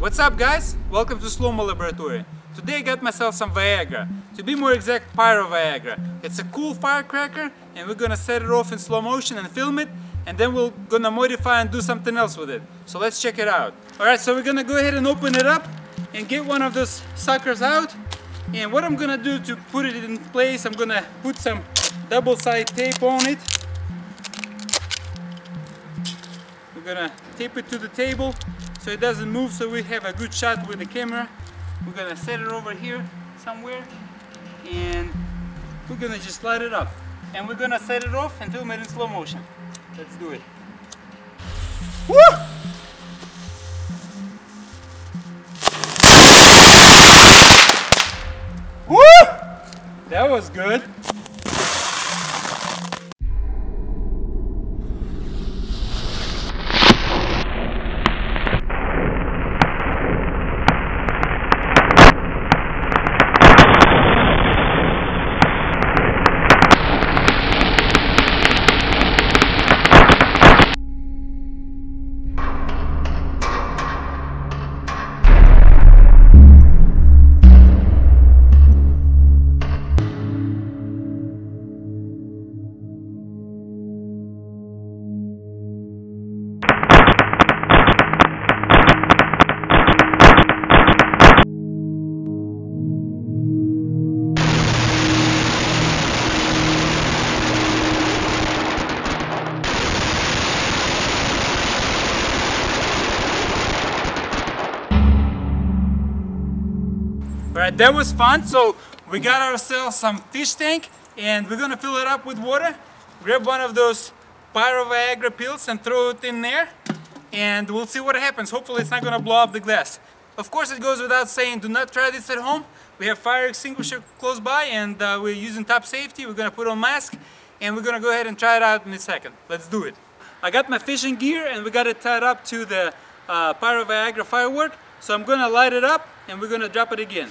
What's up guys? Welcome to Slow-Mo Laboratory. Today I got myself some Viagra. To be more exact, Pyro Viagra. It's a cool firecracker and we're gonna set it off in slow motion and film it and then we're gonna modify and do something else with it. So let's check it out. Alright, so we're gonna go ahead and open it up and get one of those suckers out. And what I'm gonna do to put it in place, I'm gonna put some double side tape on it. We're gonna tape it to the table so it doesn't move so we have a good shot with the camera. We're gonna set it over here somewhere and we're gonna just light it up. And we're gonna set it off and film it in slow motion. Let's do it. Woo! Woo! That was good. Alright, that was fun. So we got ourselves some fish tank and we're gonna fill it up with water. Grab one of those Pyro Viagra pills and throw it in there and we'll see what happens. Hopefully it's not gonna blow up the glass. Of course it goes without saying, do not try this at home. We have fire extinguisher close by and uh, we're using top safety. We're gonna put on mask and we're gonna go ahead and try it out in a second. Let's do it. I got my fishing gear and we got it tied up to the uh, Pyro Viagra firework. So I'm gonna light it up and we're gonna drop it again.